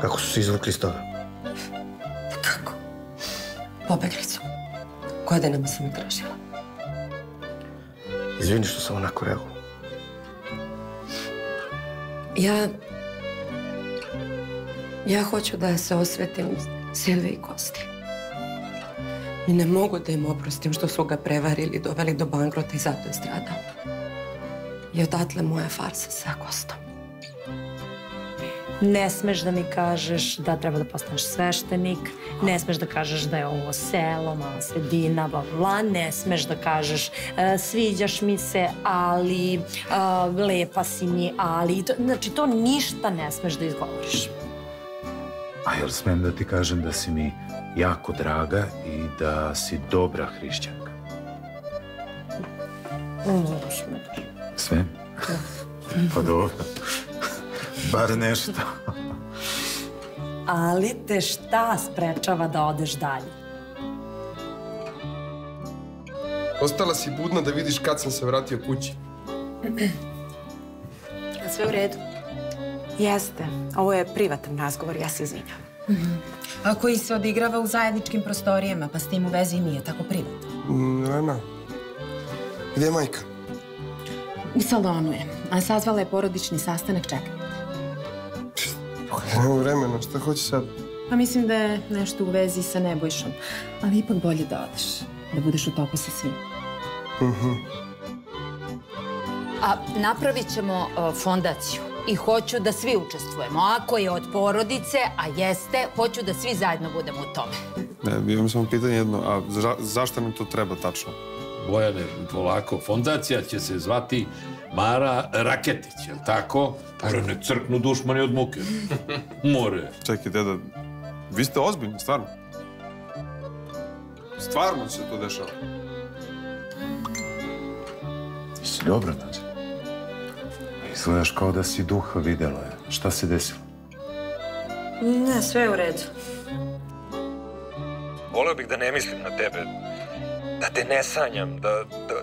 Kako su se izvukli iz toga? Kako? Pobeglicom. Godinama sam ih tražila. Izvini što sam onako reagovao. Ja... Ja hoću da se osvetim Silvi i Kosti. I ne mogu da im oprostim što su ga prevarili, doveli do bankrota i zato je stradao. I odatle moja farsa sa Kostom. Ne smeš da mi kažeš da treba da postaneš sveštenik, ne smeš da kažeš da je ovo selo, mala sredina, bla, bla, ne smeš da kažeš e, sviđaš mi se, ali e, lepa si mi, ali... To, znači, to ništa ne smeš da izgovoriš. A jel smem da ti kažem da si mi jako draga i da si dobra hrišćanka? Mm, smeš. Sve? Pa dobro. Bar nešto. Ali te šta sprečava da odeš dalje? Ostala si budna da vidiš kad sam se vratio kući. Sve u redu? Jeste. Ovo je privatan razgovor, ja se izvinjam. A koji se odigrava u zajedničkim prostorijama, pa s tim u vezi nije tako privatno. Mm, Rena, gdje je majka? U salonu je, a sazvala je porodični sastanak čekanja. Nema vremena, šta hoće sad? Pa mislim da je nešto u vezi sa Nebojšom, ali ipak bolje da odeš, da budeš u toku sa svim. A napravit ćemo fondaciju i hoću da svi učestvujemo. Ako je od porodice, a jeste, hoću da svi zajedno budemo u tome. Ne, imam samo pitanje jedno, a za, zašto nam to treba tačno? Bojane, polako, fondacija će se zvati Mara Raketić, jel tako? More nek crknu dušmani od muke. More. Čekaj, deda, vi ste ozbiljni, stvarno? Stvarno se to dešava? Ti si dobro, Nađe. Izgledaš kao da si duha videla. je. Šta se desilo? Ne, sve je u redu. Voleo bih da ne mislim na tebe, da te ne sanjam, da, da,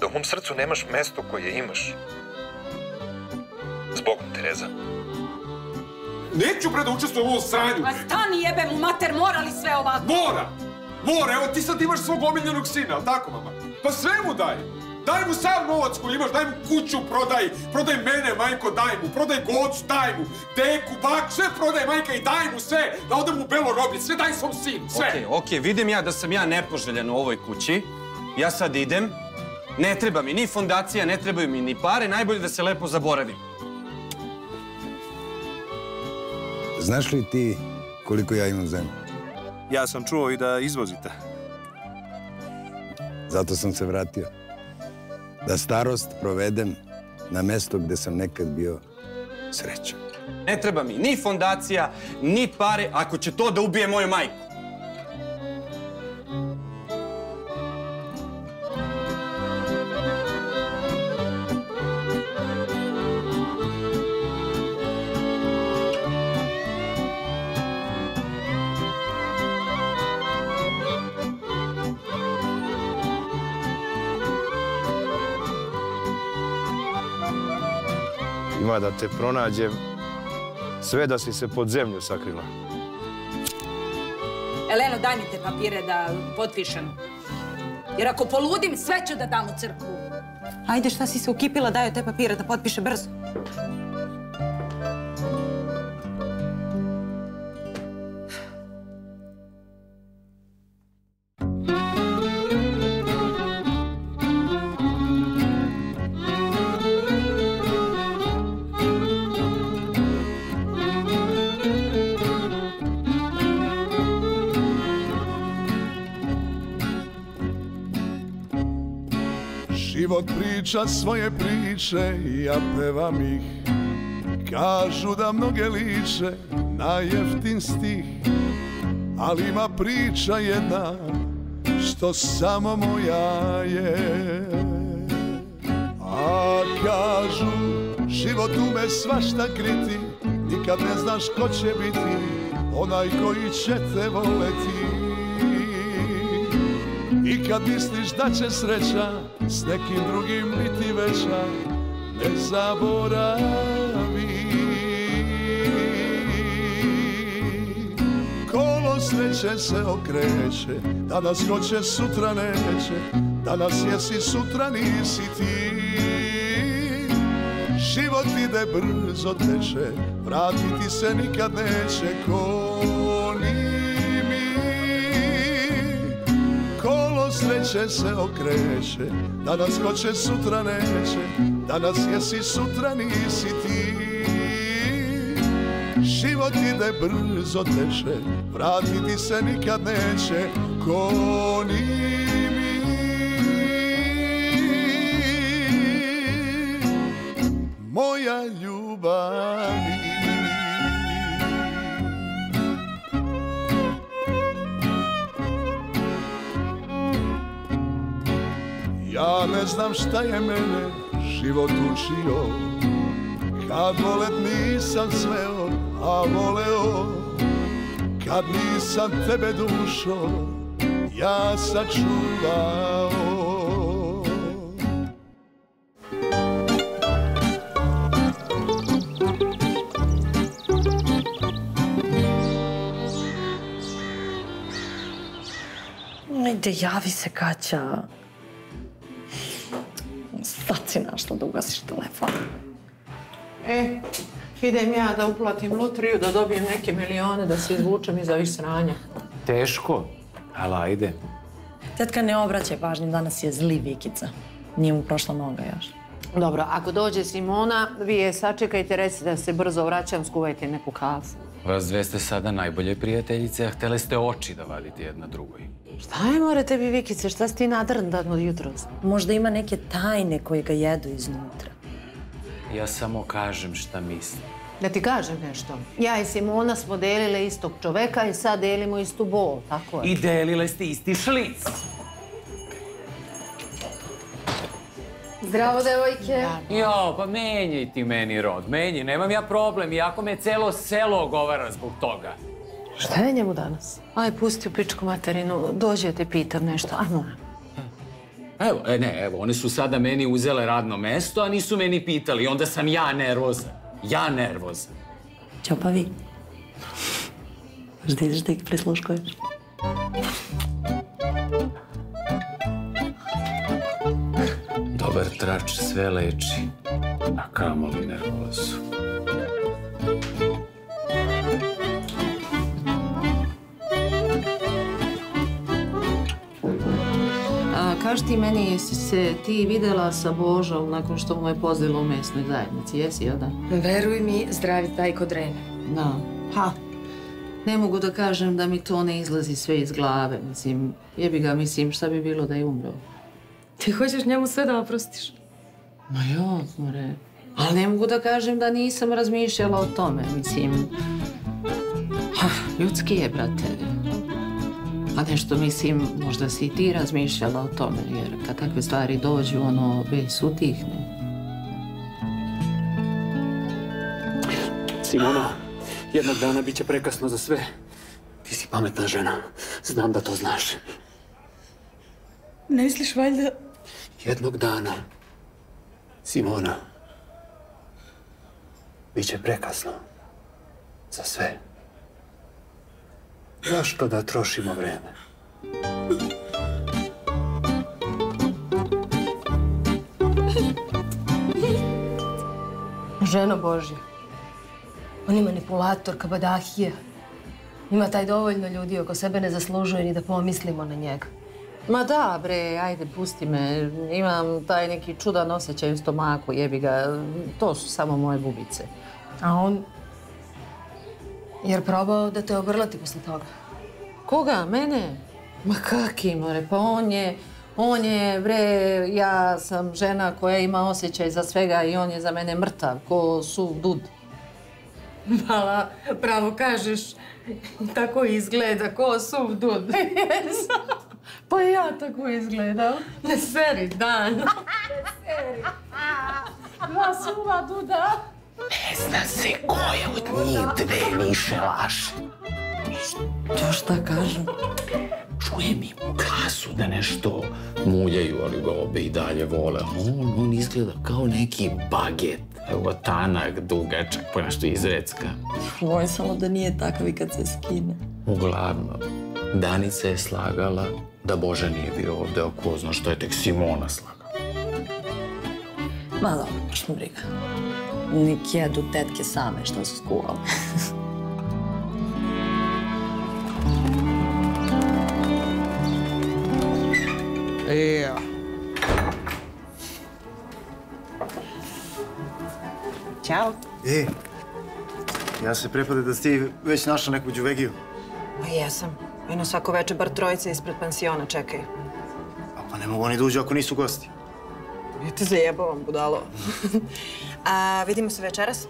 da u mom srcu nemaš mesto koje imaš. Zbogom, Tereza. Neću bre da učestvujem u ovom sranju! Pa stani jebe mu mater, mora li sve ovako? Mora! Mora, evo ti sad imaš svog omiljenog sina, ali tako, mama? Pa sve mu daj! Daj mu sav novac koji imaš, daj mu kuću, prodaj, prodaj mene, majko, daj mu, prodaj gocu, daj mu, deku, bak, sve prodaj, majka, i daj mu sve, da odem u belo roblje, sve daj svom sinu, sve! Okej, okej, vidim ja da sam ja nepoželjen u ovoj kući. Ja sad idem. Ne treba mi ni fondacija, ne trebaju mi ni pare, najbolje da se lepo zaboravim. Znaš li ti koliko ja imam zemlje? Ja sam čuo i da izvozite. Zato sam se vratio. Da starost provedem na mesto gde sam nekad bio srećan. Ne treba mi ni fondacija, ni pare, ako će to da ubije moju majku. Ima da te pronađem, sve da si se pod zemlju sakrila. Eleno, daj mi te papire da potpišem. Jer ako poludim, sve ću da dam u crkvu. Ajde, šta si se ukipila, daj joj te papire da potpiše brzo. Priča svoje priče ja pevam ih. Kažu da mnoge liče na jeftin stih Ali ima priča jedna što samo moja je. A kažu život ume svašta kriti Nikad ne znaš ko će biti onaj koji će te voleti i kad misliš da će sreća s nekim drugim biti veća. Ne zaboravi. Kolo sreće se okreće Danas hoće, sutra neće. Danas jesi, sutra nisi ti. Život ide brzo teče Vratiti se nikad neće. Kolo sreće se okreće Danas hoće, sutra neće Danas jesi, sutra nisi ti. Život ide brzo teče Vratiti se nikad neće Ko ni mi. Moja ljubavi ne znam šta je mene život učio Kad volet nisam sveo, a voleo Kad nisam tebe dušo, ja sačuvao Ajde, javi se, Kaća. Sad si našla da ugasiš telefon. E, idem ja da uplatim lutriju, da dobijem neke milione, da se izvučem iz ovih sranja. Teško, ali ajde. Tetka ne obraćaj pažnju, danas je zli Vikica. Nije mu prošla noga još. Dobro, ako dođe Simona, vi je sačekajte, recite da se brzo vraćam, skuvajte neku kafu. Vas dve ste sada najbolje prijateljice, a htjeli ste oči da vadite jedna drugoj. Šta je more tebi, Vikice, šta si ti nadrndan od jutros? Možda ima neke tajne koje ga jedu iznutra. Ja samo kažem šta mislim. Da ti kažem nešto. Ja i Simona smo delile istog čoveka i sad delimo istu bol, tako je. I delile ste isti šlic. Zdravo, devojke. Jo, pa menjaj ti meni rod, menjaj, nemam ja problem, iako me celo selo ogovara zbog toga. Šta je njemu danas? Aj, pusti u pičku materinu, dođi da te pitam nešto, ajmo. Evo, e, ne, evo, one su sada meni uzele radno mesto, a nisu meni pitali, onda sam ja nervozan. Ja nervozan. Ćao pa vi. Ideš da ih prisluškuješ? Dobar trač sve leči, a kamoli nervozu. A kaži ti meni, jesi se ti videla sa Božom nakon što mu je pozvilo u mesnoj zajednici, jesi, jel da? Veruj mi, zdravi taj kod Rene. Da. Ha, ne mogu da kažem da mi to ne izlazi sve iz glave, mislim, jebi ga, mislim, šta bi bilo da je umro? Ti hoćeš njemu sve da oprostiš? Ma jo, more. Ali ne mogu da kažem da nisam razmišljala o tome, mislim... Ha, ljudski je, brate. A nešto, mislim, možda si i ti razmišljala o tome, jer kad takve stvari dođu, ono, bes utihne. Simona, jednog dana bit će prekasno za sve. Ti si pametna žena. Znam da to znaš. Ne misliš valjda... Jednog dana, Simona, bit će prekasno za sve. Zašto da trošimo vreme? Ženo Božja. On je manipulator, kabadahija. Ima taj dovoljno ljudi oko sebe, ne zaslužuje ni da pomislimo na njega. Ma da, bre, ajde, pusti me. Imam taj neki čudan osjećaj u stomaku, jebi ga. To su samo moje bubice. A on... Jer probao da te obrlati posle toga. Koga? Mene? Ma kaki, more, pa on je... On je, bre, ja sam žena koja ima osjećaj za svega i on je za mene mrtav, ko su dud. Mala, pravo kažeš. Tako izgleda, ko suv dud. pa ja tako izgledam. Ne seri dan. ne seri. Dva suva duda. Ne zna se ko je od njih dve više laže. To šta kažu? Čujem im u glasu da nešto muljaju, ali ga obe i dalje vole. On, on izgleda kao neki baget. Evo, tanak, dugačak, pa nešto izrecka. Moj samo da nije takav i kad se skine. Uglavnom, Danica je slagala da Boža nije bio ovde, a ko zna što je tek Simona slagala. Ma dobro, baš me briga. Nik jedu tetke same što su skuvale. Ja. Ćao. E, ja se prepade da si ti već našla neku đuvegiju. Pa jesam. Eno svako veče bar trojice ispred pansiona čekaju. Pa ne mogu oni da uđu ako nisu gosti. Ja te zajebavam, budalo. A vidimo se večeras?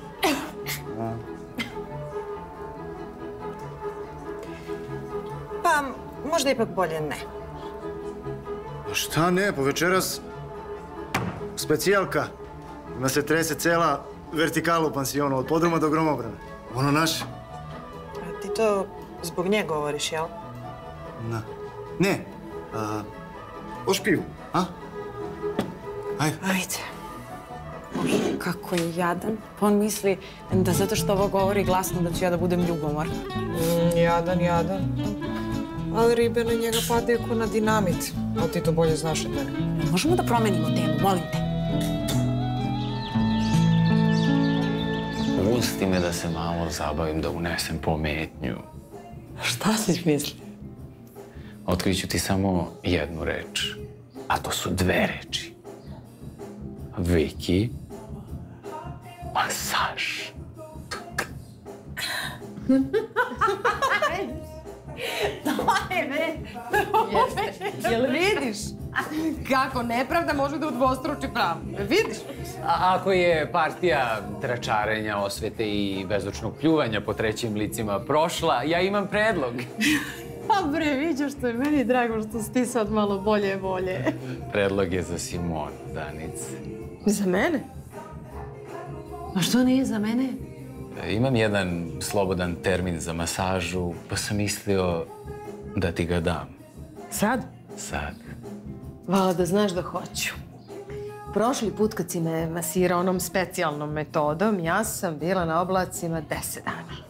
Pa, možda ipak bolje ne. Pa šta ne, pa večeras specijalka. Ima se trese cela vertikala u pansionu, od podruma do gromobrana. Ono naše. A ti to zbog nje govoriš, jel? Na. Ne, a, hoš pivu, a? Ajde. Ajde. Kako je jadan. Pa on misli da zato što ovo govori glasno da ću ja da budem ljubomorna. Mm, jadan, jadan. Ali ribe na njega padaju ko na dinamit. A ti to bolje znaš od mene. Možemo da promenimo temu, molim te. Pusti me da se malo zabavim, da unesem pometnju. Šta si mislio? Otkriću ti samo jednu reč, a to su dve reči. Viki, masaž. Daj, bre! Jel vidiš? Kako nepravda može da udvostruči pravdu? Vidiš? A ako je partija tračarenja, osvete i bezočnog pljuvanja po trećim licima prošla, ja imam predlog. Pa bre, vidiš što je meni drago što si ti sad malo bolje volje. Predlog je za Simon, Danice. Za mene? A što nije za mene? Imam jedan slobodan termin za masažu, pa sam mislio da ti ga dam. Sad? Sad. Hvala da znaš da hoću. Prošli put kad si me masirao onom specijalnom metodom, ja sam bila na oblacima deset dana.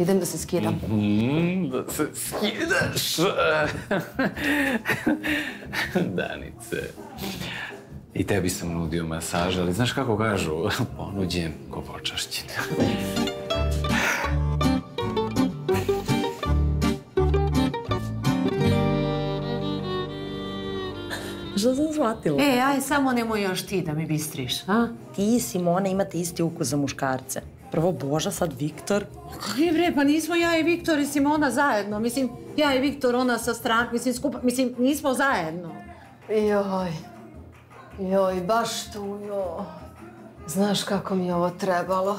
Idem da se skidam. Mm, da se skidaš. Danice. I tebi sam nudio masaž, ali znaš kako kažu? Ponuđen ko počašćen. Što sam shvatila? E, aj, samo nemoj još ti da mi bistriš, a? Ti i Simona imate isti ukus za muškarce. Prvo Boža, sad Viktor. Kaj bre, pa nismo ja i Viktor i Simona zajedno. Mislim, ja i Viktor, ona sa strank, mislim, skupa, mislim, nismo zajedno. Joj, joj, baš tu, joj. Znaš kako mi je ovo trebalo?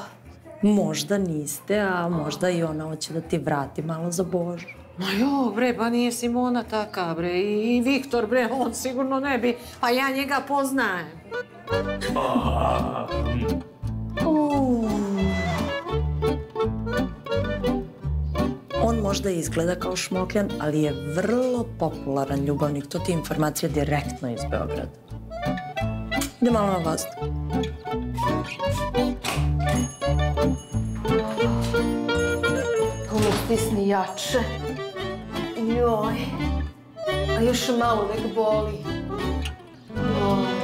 Možda niste, a možda i ona hoće da ti vrati malo za Božu. Ma jo, bre, pa nije Simona taka, bre. I, i Viktor, bre, on sigurno ne bi. Pa ja njega poznajem. On možda izgleda kao šmokljan, ali je vrlo popularan ljubavnik. To ti je informacija direktno iz Beograda. Ide malo na. To me stisni jače. Joj. A još malo nek boli. Joj.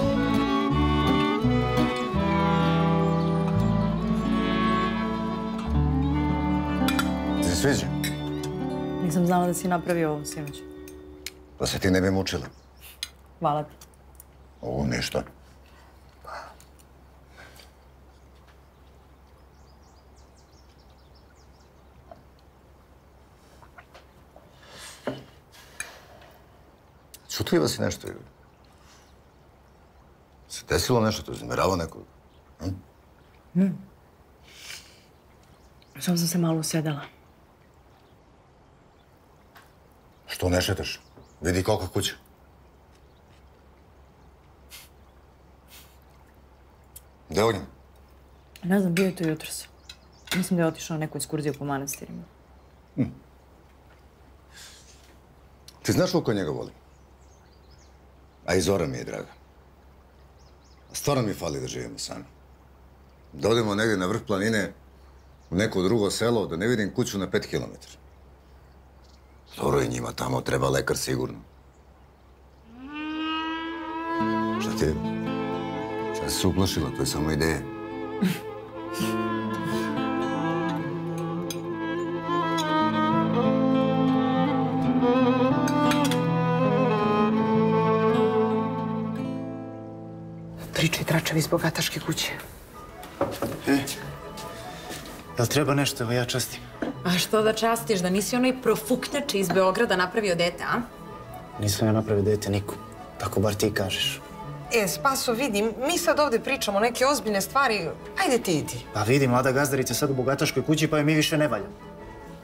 Ti se sviđa? Nisam znala da si napravio ovo sinoć. Da se ti ne bi mučila. Hvala ti. Ovo ništa. Čutljiva si nešto ili? Se desilo nešto, to uznemirava nekog? Mm. Samo sam se malo usedala. Što ne šetaš? Vidi kolika kuća. Gde Ognjen? Ne znam, bio je to jutros. Mislim da je otišao na neku ekskurziju po manastirima. Ti znaš koliko njega volim? A i Zora mi je draga. Stvarno mi fali da živimo sami. Da odemo negdje na vrh planine, u neko drugo selo, da ne vidim kuću na pet kilometara. Dobro i njima tamo treba lekar sigurno. Šta ti je? Šta si se uplašila? To je samo ideja. Pričaj tračevi iz bogataške kuće. E, jel treba nešto, evo ja častim. A što da častiš, da nisi onaj profuknjač iz Beograda napravio dete, a? Nisam ja napravio dete niku. Tako bar ti kažeš. E, Spaso, vidim, mi sad ovdje pričamo neke ozbiljne stvari. Ajde ti idi. Pa vidi, mlada gazdarica sad u bogataškoj kući, pa je mi više ne valja.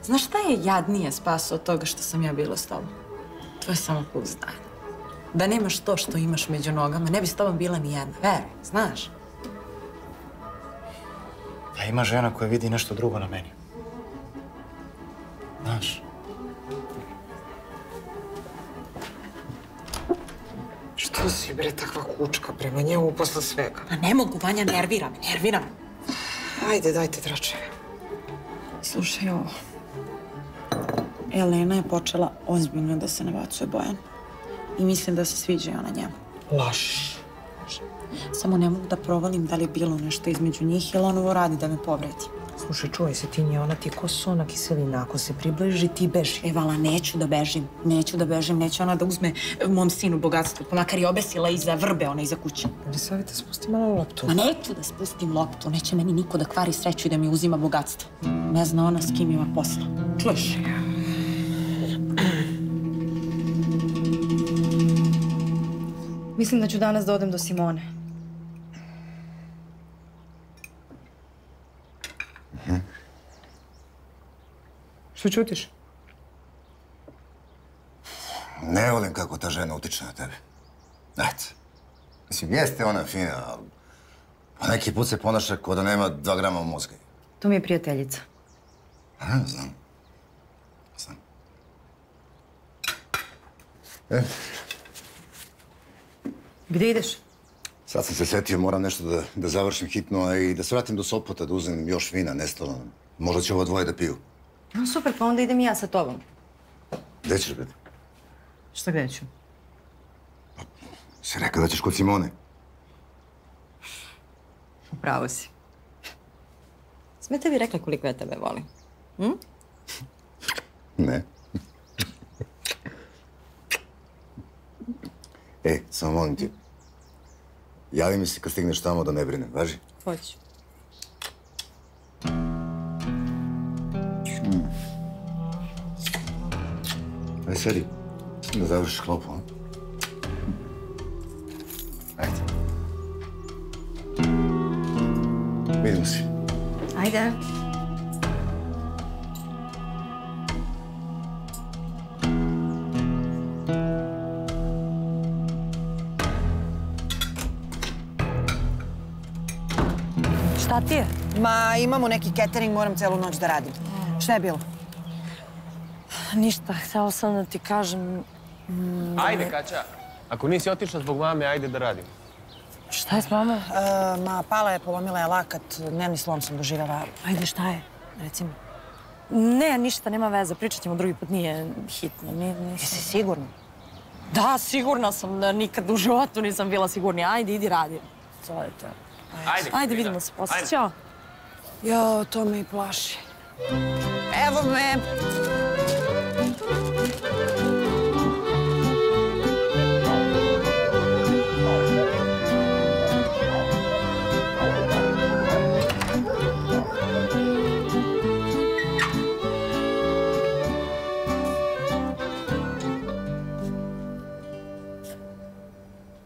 Znaš šta je jadnije spaso od toga što sam ja bila s tobom? Tvoje samopouzdanje. Da nemaš to što imaš među nogama, ne bi s tobom bila ni jedna. Veruj, znaš. Pa ima žena koja vidi nešto drugo na meni. Znaš. Što si, bre, takva kučka prema njemu posle svega? Pa ne mogu, Vanja, nervira me, nervira me. Ajde, dajte tračeve. Slušaj ovo. Elena je počela ozbiljno da se nabacuje Bojan. I mislim da se sviđa i ona njemu. Laš. Samo ne mogu da provalim da li je bilo nešto između njih, jer on ovo radi da me povredi. Slušaj, čuvaj se ti nje, ona ti je ko sona kiselina. Ako se približi, ti beži. E, Vala, neću da bežim. Neću da bežim. Neće ona da uzme mom sinu bogatstvo. Pa makar i obesila iza vrbe, ona iza kuće. Ali savjeta, spusti malo loptu. Ma neću da spustim loptu. Neće meni niko da kvari sreću i da mi uzima bogatstvo. Ne zna ona s kim ima posla. Čuješ? Mislim da ću danas da odem do Simone. Što čutiš? Ne volim kako ta žena utiče na tebe. Eto. Mislim, jeste ona fina, ali... Pa neki put se ponaša kao da nema dva grama mozga. To mi je prijateljica. A, znam. Znam. E, Gdje ideš? sad sam se setio, moram nešto da, da završim hitno, a i da se vratim do Sopota, da uzmem još vina, nestalo nam. Možda će ovo dvoje da piju. No, super, pa onda idem i ja sa tobom. Gde ćeš biti? Šta gdje ću? Si rekao da ćeš kod Simone. Upravo si. Sme tebi rekla koliko ja tebe volim? Hm? Ne. e, samo molim ti. Javi mi se kad stigneš tamo da ne brinem, važi? Hoću. Klopu, a? Ajde. Vidimo se. Ajde. Šta ti je? Ma, imamo neki catering, moram celu noć da radim. Šta je bilo? Ništa, htjela sam da ti kažem... mm, da Ajde, Kaća. Ako nisi otišla zbog mame, ajde da radimo. Šta je s mamom? E, ma, pala je, polomila je lakat, dnevni slom sam doživjela. Ajde, šta je? Recimo. Ne, ništa, nema veze. Pričat ćemo drugi put, nije hitno. Jesi sigurna? Da, sigurna sam da nikad u životu nisam bila sigurnija. Ajde, idi radi. Ajde, Ajde, vidimo se poslije. Ćao. Jo, to me i plaši. Evo me.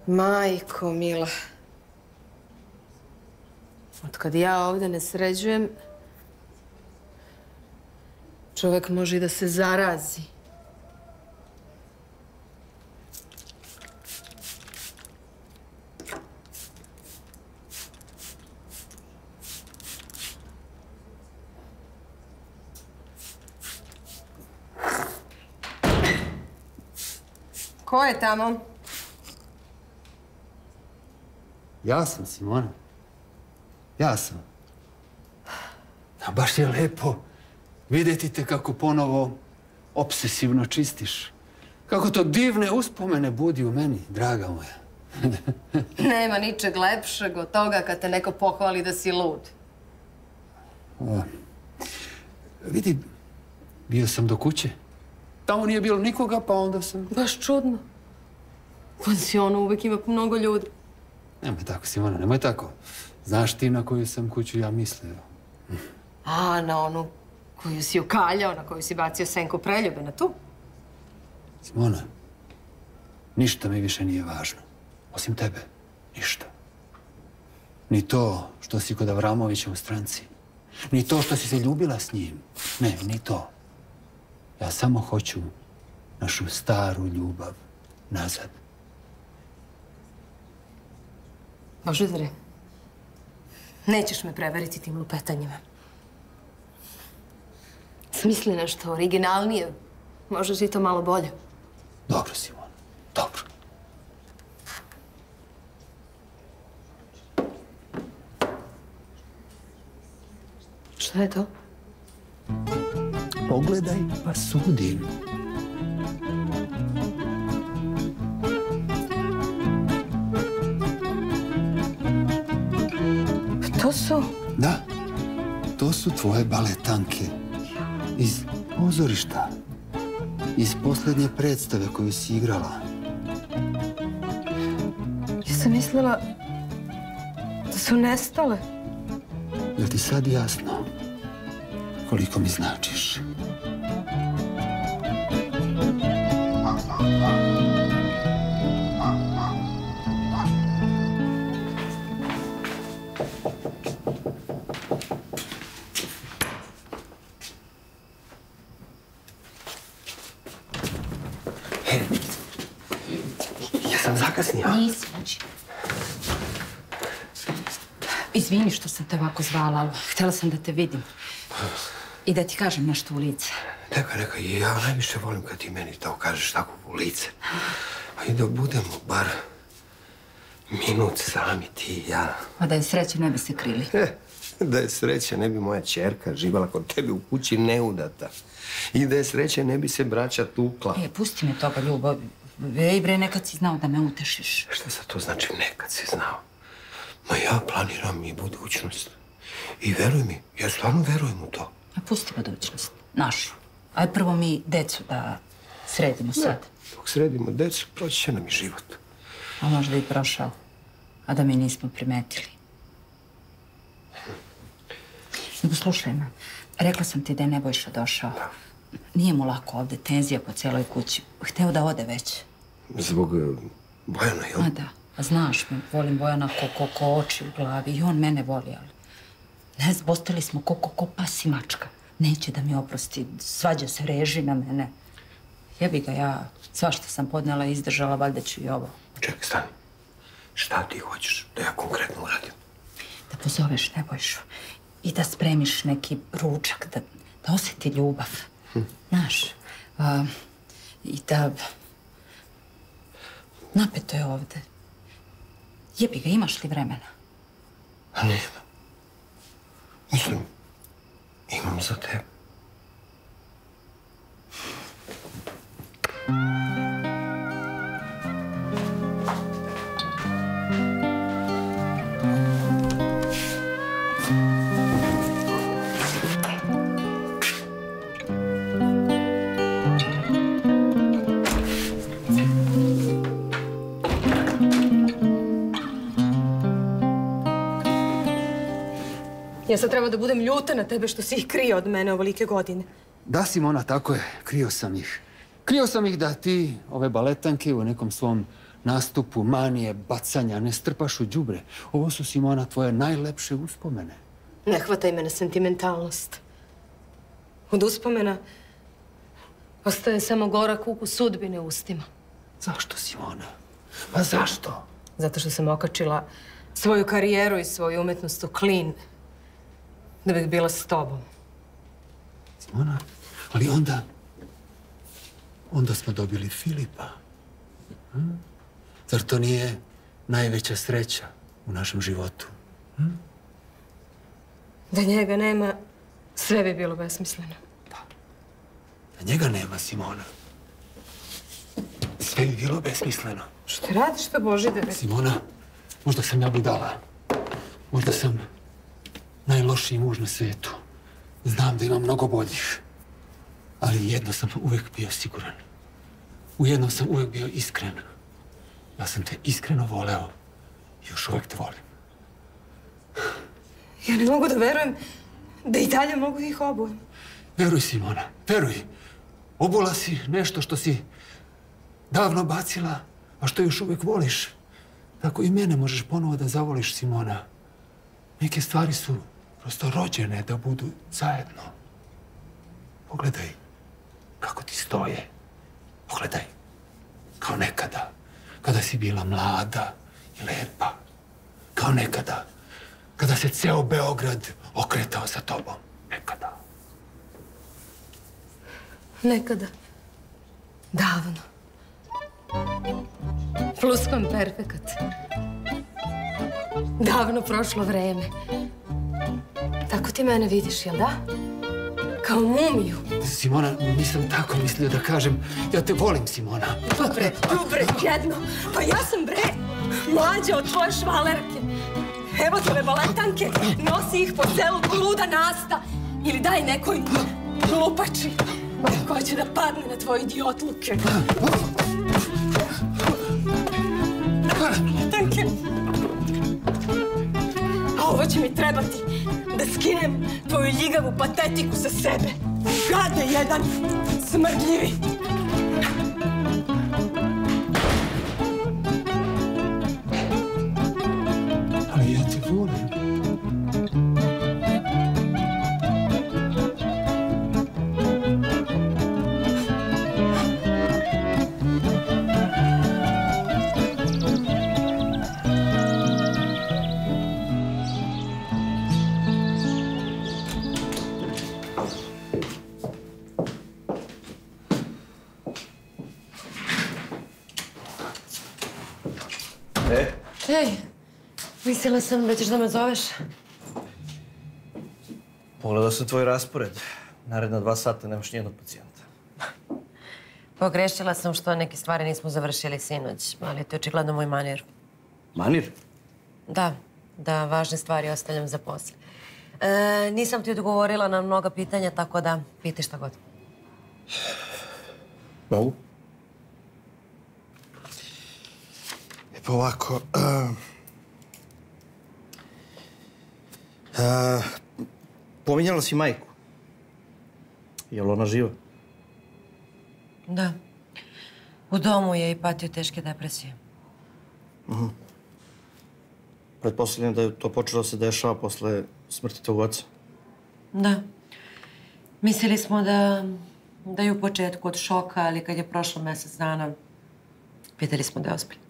Majko mila. Od kad ja ovdje ne sređujem, čovjek može i da se zarazi. Ko je tamo? Ja sam, Simona. Ja sam. A baš je lepo vidjeti te kako ponovo obsesivno čistiš. Kako to divne uspomene budi u meni, draga moja. Nema ničeg lepšeg od toga kad te neko pohvali da si lud. Vidi, bio sam do kuće. Tamo nije bilo nikoga, pa onda sam... Baš čudno. U pansionu uvek ima mnogo ljudi. Nemoj tako, Simona, nemoj tako. Znaš ti na koju sam kuću ja mislio? A, na onu koju si ukaljao, na koju si bacio senku preljube, na tu? Simona, ništa mi više nije važno. Osim tebe, ništa. Ni to što si kod Avramovića u stranci. Ni to što si se ljubila s njim. Ne, ni to. Ja samo hoću našu staru ljubav nazad. Božidare, nećeš me prevariti tim lupetanjima. Smisli nešto originalnije. Možeš i to malo bolje. Dobro, Simona, dobro. Šta je to? Pogledaj pa sudi. To su... Da, to su tvoje baletanke. Iz pozorišta. Iz posljednje predstave koju si igrala. Ja sam mislila da su nestale. Jel ti sad jasno koliko mi značiš? Izvini što sam te ovako zvala, ali htjela sam da te vidim. I da ti kažem nešto u lice. Neka, neka, ja najviše volim kad ti meni to kažeš tako u lice. A i da budemo bar minut sami ti i ja. A da je sreće ne bi se krili. Da je sreće, ne bi moja čerka živala kod tebe u kući neudata. I da je sreće, ne bi se braća tukla. E, pusti me toga, ljubav. Ej, bre, nekad si znao da me utešiš. Šta sad to znači nekad si znao? Ma ja planiram i budućnost. I veruj mi, ja stvarno verujem u to. A pusti budućnost, našu. Aj prvo mi decu da sredimo sad. Dok sredimo decu, proći će nam i život. A možda i prošao. A da mi nismo primetili. Nego slušaj me, rekla sam ti da je Nebojša došao. Nije mu lako ovde, tenzija po celoj kući. Hteo da ode već. Zbog e, Bojana, jel? A da, a znaš me, volim Bojana ko, ko, ko oči u glavi i on mene voli, ali... Ne znam, postali smo ko, ko, ko pas i mačka. Neće da mi oprosti, svađa se, reži na mene. Jebi ga ja, svašta sam podnela i izdržala, valjda ću i ovo. Čekaj, stani. Šta ti hoćeš da ja konkretno uradim? Da pozoveš Nebojšu i da spremiš neki ručak, da, da osjeti ljubav. Znaš, a, i da... Napeto je ovde. Jebi ga, imaš li vremena? A nema. Mislim, imam za tebe. Ja sad treba da budem ljuta na tebe što si ih krio od mene ovolike godine. Da, Simona, tako je. Krio sam ih. Krio sam ih da ti, ove baletanke, u nekom svom nastupu manije, bacanja, ne strpaš u đubre. Ovo su, Simona, tvoje najlepše uspomene. Ne hvataj me na sentimentalnost. Od uspomena ostaje samo gorak ukus sudbine ustima. Zašto, Simona? Pa zašto? Zato što sam okačila svoju karijeru i svoju umetnost u klin. Da bih bila s tobom. Simona, ali onda... Onda smo dobili Filipa. Hm? Zar to nije najveća sreća u našem životu? Da njega nema, sve bi bilo besmisleno. Da njega nema, Simona. Sve bi bilo besmisleno. Šta radiš to, Božidare? Simona, možda sam ja budala. Možda sam najlošiji muž na svijetu. Znam da ima mnogo boljih. Ali jedno sam uvijek bio siguran. U jednom sam uvijek bio iskren. Ja sam te iskreno voleo. Još uvijek te volim. Ja ne mogu da verujem da i dalje mogu ih oboje. Veruj, Simona, veruj. Obula si nešto što si davno bacila, a što još uvijek voliš. Tako i mene možeš ponovo da zavoliš, Simona. Neke stvari su prosto rođene da budu zajedno. Pogledaj kako ti stoje. Pogledaj. Kao nekada. Kada si bila mlada i lepa. Kao nekada. Kada se ceo Beograd okretao za tobom. Nekada. Nekada. Davno. Pluskom perfekat. Davno prošlo vreme. Tako ti mene vidiš, jel da? Kao mumiju. Simona, nisam tako mislio da kažem. Ja te volim, Simona. Dobre, dobre, jedno. Pa ja sam bre, mlađa od tvoje švalerke. Evo tvoje baletanke, nosi ih po selu luda nasta. Ili daj nekoj lupači koja će da padne na tvoje idiotluke. Baletanke. A ovo će mi trebati da skinem tvoju ljigavu patetiku sa sebe. Gade jedan, smrdljivi. E? Ej, mislila sam da ćeš da me zoveš. Pogledao sam tvoj raspored. Naredna dva sata nemaš nijednog pacijenta. Pogrešila sam što neke stvari nismo završili sinoć, ali to je očigledno moj manir. Manir? Da, da važne stvari ostavljam za poslije. E, nisam ti odgovorila na mnoga pitanja, tako da piti šta god. Mogu? E pa ovako... Uh, uh, pominjala si majku. Je li ona živa? Da. U domu je i patio teške depresije. Mhm. Pretpostavljam da je to počelo se dešava posle smrti tog oca. Da. Mislili smo da, da je u početku od šoka, ali kad je prošlo mjesec dana, vidjeli smo da je ozbiljno.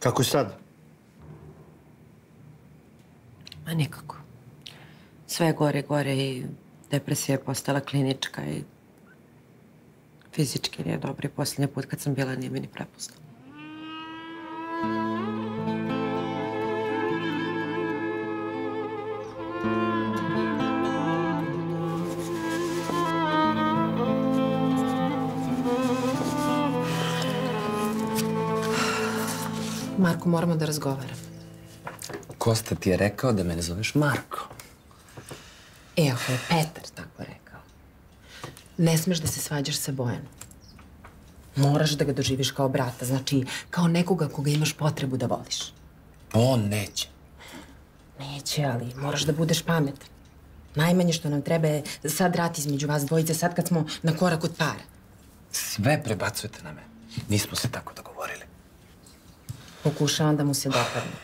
Kako sad? Ma nikako. Sve gore gore i depresija je postala klinička i fizički nije dobro. Posljednji put kad sam bila nije mi ni prepustila. Marko, moramo da razgovaramo. Kosta ti je rekao da mene zoveš Marko. E, ako je Petar tako rekao. Ne smeš da se svađaš sa Bojanom. Moraš da ga doživiš kao brata, znači kao nekoga koga imaš potrebu da voliš. On neće. Neće, ali moraš da budeš pametan. Najmanje što nam treba je sad rat između vas dvojice, sad kad smo na korak od para. Sve prebacujete na mene. Nismo se tako dogovorili. Pokušavam da mu se dopadnem.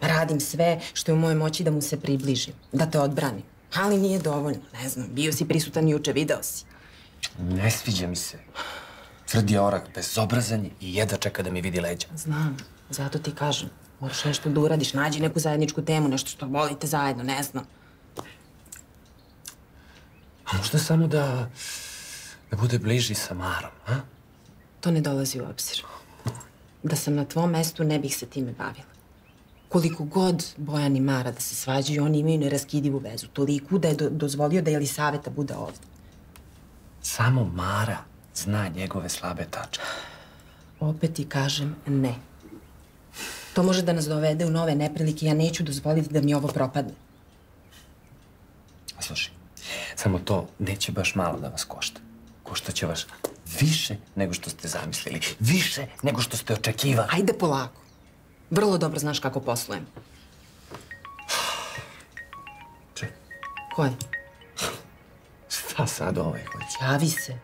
Radim sve što je u mojoj moći da mu se približim, da te odbranim. Ali nije dovoljno, ne znam, bio si prisutan juče, video si. Ne sviđa mi se. Tvrdi orak, bezobrazan i jedva čeka da mi vidi leđa. Znam, zato ti kažem. Moraš nešto da uradiš, nađi neku zajedničku temu, nešto što volite zajedno, ne znam. A možda samo da, da bude bliži sa Marom, a? To ne dolazi u obzir. Da sam na tvom mestu, ne bih se time bavila. Koliko god Bojan i Mara da se svađaju, oni imaju neraskidivu vezu. Toliko da je do- dozvolio da Jelisaveta bude ovdje. Samo Mara zna njegove slabe tačke. Opet ti kažem ne. To može da nas dovede u nove neprilike. Ja neću dozvoliti da mi ovo propadne. Slušaj, samo to neće baš malo da vas košta. Košta će vas više nego što ste zamislili. Više nego što ste očekivali. Ajde polako. Vrlo dobro znaš kako poslujem. Čekaj. Ko je? Šta sad ovaj hoće? Javi se.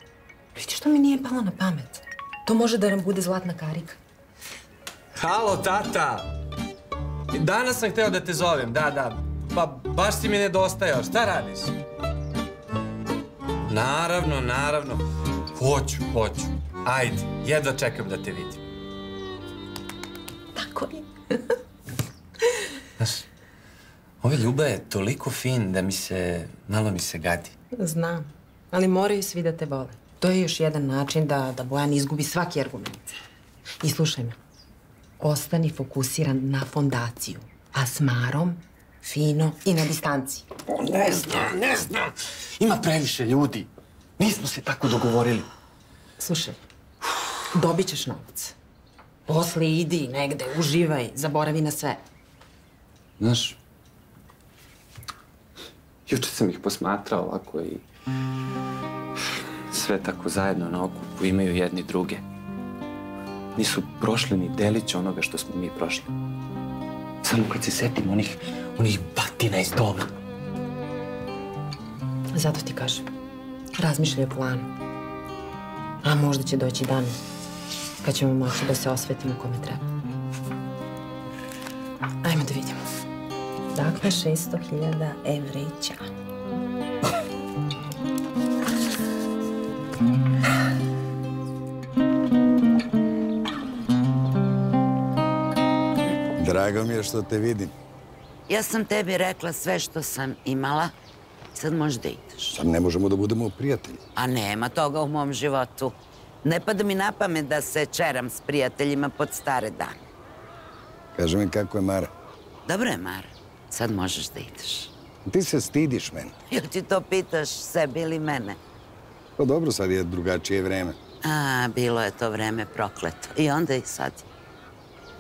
Vidiš što mi nije palo na pamet? To može da nam bude zlatna karika. Halo, tata! Danas sam hteo da te zovem, da, da. Pa baš si mi nedostajao, šta radiš? Naravno, naravno. Hoću, hoću. Ajde, jedva čekam da te vidim. Tako je. Znaš, ovaj Ljuba je toliko fin da mi se, malo mi se gadi. Znam. Ali moraju svi da te vole. To je još jedan način da, da Bojan izgubi svaki argument. I slušaj me. Ostani fokusiran na fondaciju. A s Marom, fino i na distanci. Ne znam, ne znam. Ima previše ljudi. Nismo se tako dogovorili. Slušaj, dobit ćeš novac. Posle idi negde, uživaj, zaboravi na sve. Znaš, juče sam ih posmatrao ovako i sve tako zajedno na okupu imaju jedni druge. Nisu prošli ni delić onoga što smo mi prošli. Samo kad se setim onih, onih batina iz doma. Zato ti kažem, razmišljaj o planu. A možda će doći dan kad ćemo moći da se osvetimo kome treba. Ajmo da vidimo. Dakle, 600.000 evrića. Drago mi je što te vidim. Ja sam tebi rekla sve što sam imala. Sad možeš da ideš. Sad ne možemo da budemo prijatelji. A nema toga u mom životu. Ne pada mi na pamet da se čeram s prijateljima pod stare dane. Kaži mi kako je Mara. Dobro je, Mara. Sad možeš da ideš. Ti se stidiš mene. Jel ti to pitaš sebi ili mene? Pa dobro, sad je drugačije vreme. A, bilo je to vreme prokleto. I onda i sad.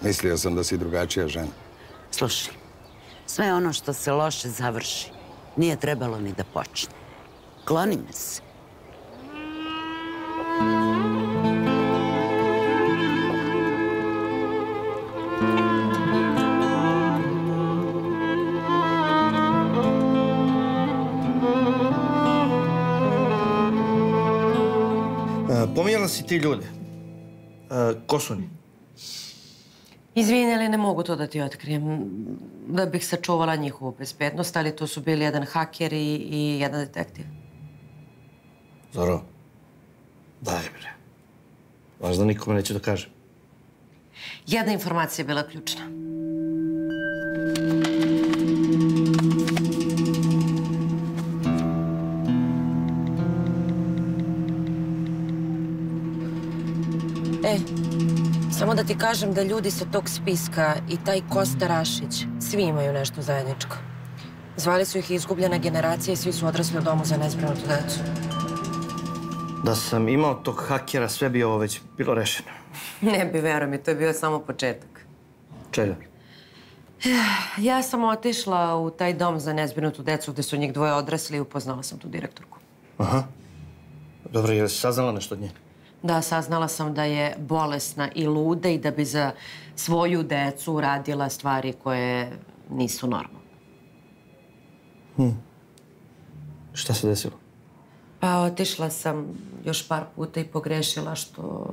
Mislio sam da si drugačija žena. Slušaj, sve ono što se loše završi, nije trebalo ni da počne. Kloni me se. E, Pominjala si ti ljude. E, ko su oni? Izvini, ali ne mogu to da ti otkrijem. Da bih sačuvala njihovu bezbednost, ali to su bili jedan haker i, i jedan detektiv. Zoro, daj bre. Važda nikome neću da kažem. Jedna informacija je bila ključna. E, samo da ti kažem da ljudi sa tog spiska i taj Kosta Rašić svi imaju nešto zajedničko. Zvali su ih izgubljena generacija i svi su odrasli u domu za nezbrinutu decu. Da sam imao tog hakera, sve bi ovo već bilo rešeno. Ne bi, veruj mi, to je bio samo početak. Čega? Ja sam otišla u taj dom za nezbrinutu decu gde su njih dvoje odrasli i upoznala sam tu direktorku. Aha. Dobro, je li saznala nešto od nje? Da, saznala sam da je bolesna i luda i da bi za svoju decu uradila stvari koje nisu normalne. Hm. Šta se desilo? Pa otišla sam još par puta i pogrešila što...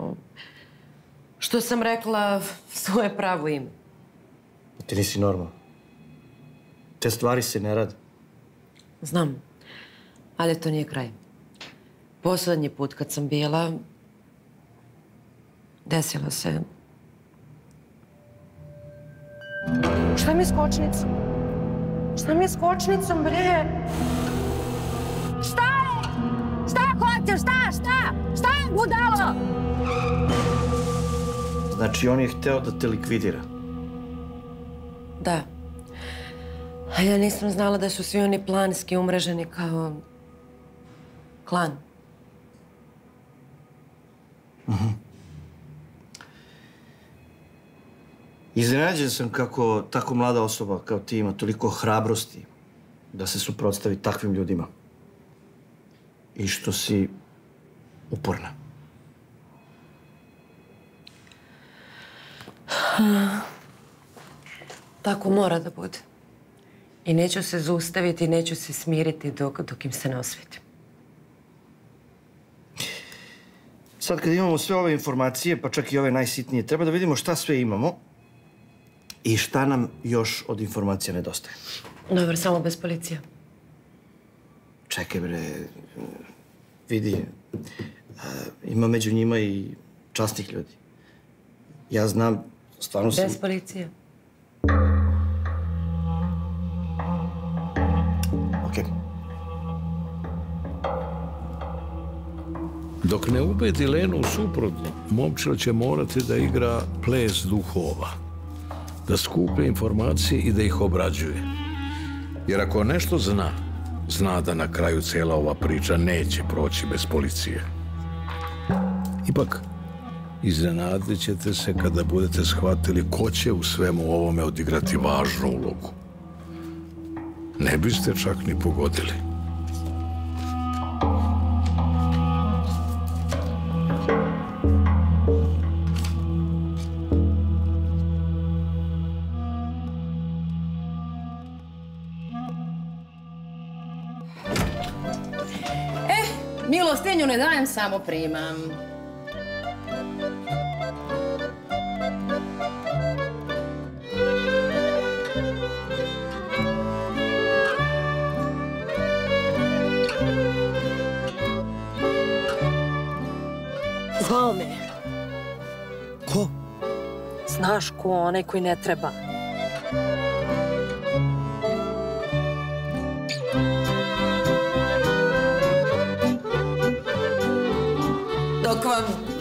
Što sam rekla svoje pravo ime. Ti nisi normalna. Te stvari se ne rade. Znam, ali to nije kraj. Poslednji put kad sam bila, desilo se... Šta mi je s kočnicom? Šta mi je s kočnicom, bre? Šta je? Šta hoćeš? Šta? Šta? Šta je budalo? Znači, on je hteo da te likvidira. Da. A ja nisam znala da su svi oni planski umreženi kao klan. Mhm. Iznenađen sam kako tako mlada osoba kao ti ima toliko hrabrosti da se suprotstavi takvim ljudima. I što si uporna. Tako mora da bude. I neću se zaustaviti, neću se smiriti dok, dok im se ne osvetim. Sad kad imamo sve ove informacije, pa čak i ove najsitnije, treba da vidimo šta sve imamo i šta nam još od informacija nedostaje. Dobro, samo bez policija. Čekaj bre, vidi, a, ima među njima i časnih ljudi. Ja znam, stvarno sam... Bez policije. Okej. Dok ne ubedi Lenu suprotno, momčil će morati da igra ples duhova. Da skuplja informacije i da ih obrađuje. Jer ako nešto zna, zna da na kraju cijela ova priča neće proći bez policije. Ipak, iznenadit ćete se kada budete shvatili ko će u svemu ovome odigrati važnu ulogu. Ne biste čak ni pogodili. Samo primam. Zvao me. Ko? Znaš ko, onaj koji ne treba.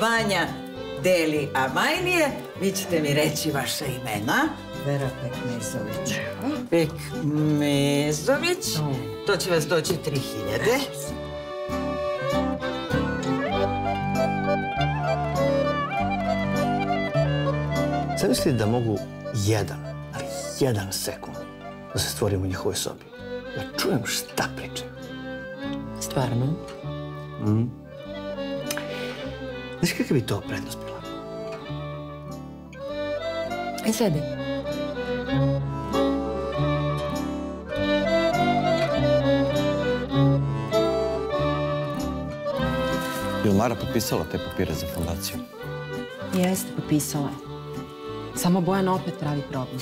Vanja deli amajnije, vi ćete mi reći vaša imena. Vera Pekmezović. Pekmezović. To će vas doći 3000. Zamisli da mogu jedan, ali jedan sekund da se stvorim u njihovoj sobi. Da čujem šta pričaju. Stvarno? Mm. Znaš kakva bi to prednost bila? E, sedi. Jel Mara potpisala te papire za fondaciju? Jeste, potpisala je. Samo Bojan opet pravi problem.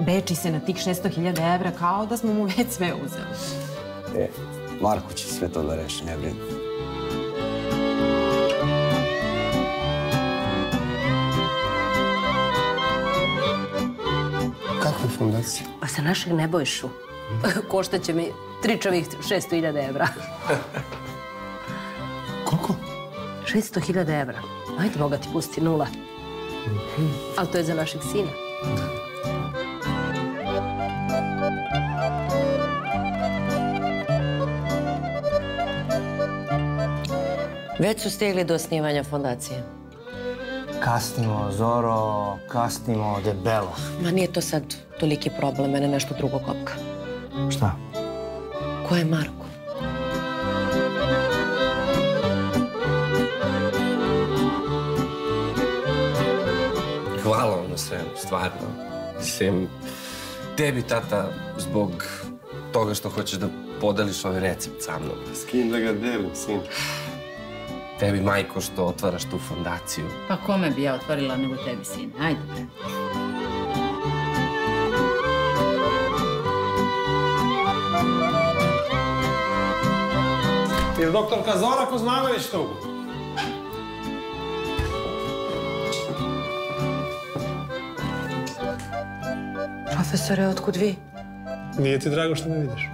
Beči se na tih 600.000 evra kao da smo mu već sve uzeli. E, Marko će sve to da reši, ne brini. Kakva fondacija? Pa sa našeg Nebojšu. Košta će mi tričovih 600.000 evra. Koliko? 600.000 evra. Ajde, Boga ti pusti nula. Ali to je za našeg sina. Već su stigli do osnivanja fondacije. Kasnimo, Zoro, kasnimo, debelo. Ma nije to sad toliki problem, mene nešto drugo kopka. Šta? Ko je Marko? Hvala vam na svemu, stvarno. Mislim, tebi, tata, zbog toga što hoćeš da podeliš ovaj recept sa mnom. S kim da ga delim, sin? Tebi, majko, što otvaraš tu fondaciju. Pa kome bi ja otvorila nego tebi, sine? Ajde. Ili doktorka Zora Kuzmanović tu? Profesore, otkud vi? Nije ti drago što me vidiš?